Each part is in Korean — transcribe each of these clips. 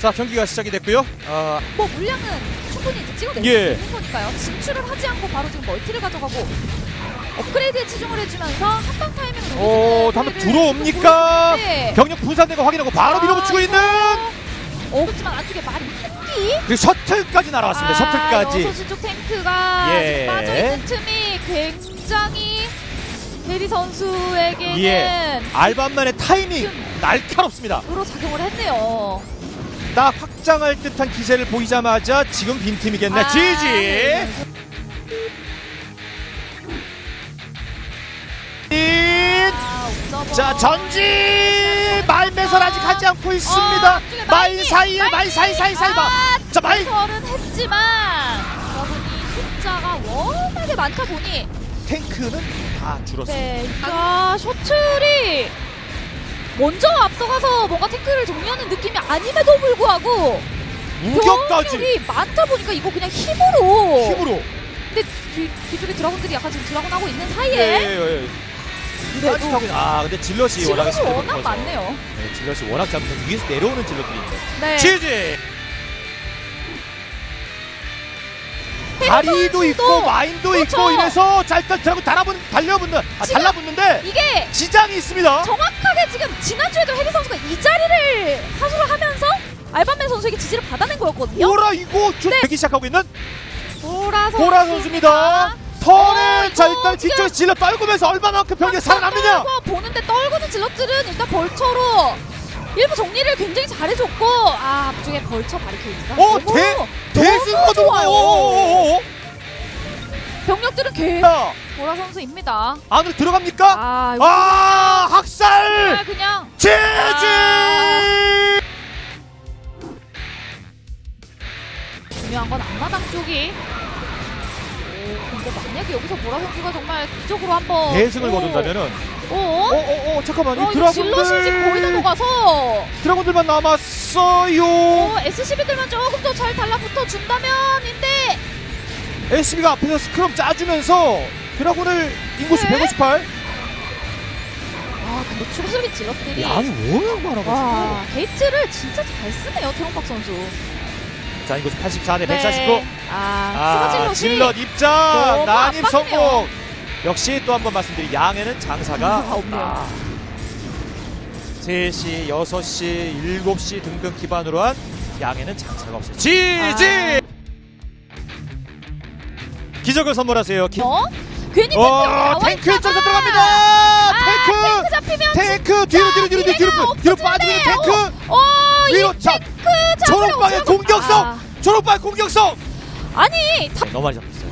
자 경기가 시작이 됐고요. 아, 뭐 물량은 충분히 이제 찍어낼 수 예. 있는 거니까요. 진출을 하지 않고 바로 지금 멀티를 가져가고 업그레이드에 치중을 해주면서 한방 타이밍을 오, 한번 들어옵니까? 네. 병력 분산된 거 확인하고 바로 밀어붙이고 아, 있는 어, 그렇지만 안쪽에 말이 한기 그리고 셔틀까지 날아왔습니다. 셔틀까지. 여섯시 쪽 탱크가 예. 지금 빠져 있는 틈이 굉장히 대리 선수에게는 예. 알밤만의 타이밍 날카롭습니다. 으로 작용을 했네요. 딱 확장할 듯한 기세를 보이자마자 지금 빈팀이겠네. 아, 지지. 네. 아, 옵저버. 자 전진 마인 매설 아직 하지 않고 있습니다. 어, 마인 사이에 마인. 사이 사이 사이 마. 아, 자 마인 설은 했지만 여러분이 숫자가 워낙에 많다 보니 탱크는 다 줄었습니다. 네, 아 셔틀이 먼저 앞서가서 뭔가 탱크를 정리하는 느낌이 아님에도 불구하고 병력이 많다 보니까 이거 그냥 힘으로 힘으로. 근데 뒤, 뒤쪽에 드라곤들이 약간 지금 드라곤 하고 있는 예, 사이에 예, 예. 그래도 따뜻하고 있- 아 근데 질럿이 워낙 붙어서. 많네요. 네, 질럿이 워낙 잘 붙어서 위에서 내려오는 질럿들인데. 네. 페리 다리도 있고 마인도 그렇죠. 있고 이래서 잘 달고 달아붙 달려붙는 아, 달라붙는데 이게 지장이 있습니다. 정확하게 지금 지난주에도 해리 선수가 이 자리를 사수를 하면서 알반맨 선수에게 지지를 받아낸 거였거든요. 보라 이거 쭉 네. 되기 시작하고 있는 보라 선수. 보라 선수입니다. 어, 자 이거 일단 뒤쪽에 질러 떨구면서 얼마만큼 살아남느냐. 떨고 보는데 떨구는 질럿들은 일단 벌처로 일부 정리를 굉장히 잘해줬고 아 앞쪽에 벌처 바리케이드가 어, 너무 대- 대승거 좋아요. 병력들은 계속 자, 보라 선수입니다. 안으로 들어갑니까? 아, 아, 학살! 그냥 지지! 아. 중요한 건 앞마당 쪽이. 오, 근데 만약에 여기서 보라 선수가 정말 기적으로 한번. 대승을 오, 거둔다면은. 오, 어, 어, 어, 잠깐만. 어, 이 이거 질럿이 지금 거의 다 드라군들 녹아서. 드라군들만 남았어요. 어, SCB들만 조금 더 잘 달라붙어 준다면 인데. SCV가 앞에서 스크럼 짜주면서 dragoon을 인구수 네. 158 아 근데 추가적인 zealot들이. 양이 워낙 많아가지고. 와 게이트를 진짜 잘 쓰네요 트럼박 선수 자 인구수 84대 149 아, 아 zealot 입장. 난입 압박이네요. 성공. 역시 또 한 번 말씀드린 양에는 장사가 장사가 없네요. 3시, 6시, 7시 등등 기반으로 한 양에는 장사가 없어요 GG 아. 기적을 선물하세요. 기... 어? 괜히 탱크 어, 탱크 쪽으로 들어갑니다. 아, 탱크! 잡히면 탱크! 뒤로 뒤로 뒤로 뒤로 뒤로, 빠지는. 탱크! 어, 위로 이자 탱크 잡으려고 초록방의 공격성! 아, 초록방의 공격성! 아니 다, 네, 너무 많이 잡혔어요.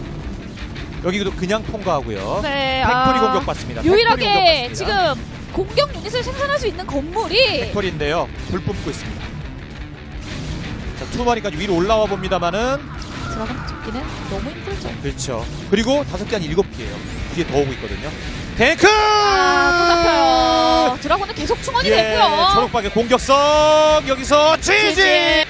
여기도 그냥 통과하고요. 네, factory 아, 공격받습니다. 유일하게. 지금 공격 유닛을 생산할 수 있는 건물이 factory인데요. 불 뿜고 있습니다. 자 투마리까지 위로 올라와 봅니다만은 드라곤 잡기는 너무 힘들죠. 그렇죠. 그리고 다섯 개 아니 일곱 개예요. 뒤에 더 오고 있거든요 탱크 아, 또 잡혀요. 드라곤은 계속 충원이 예, 됐고요. 초록방의 공격성 여기서 지지 지지.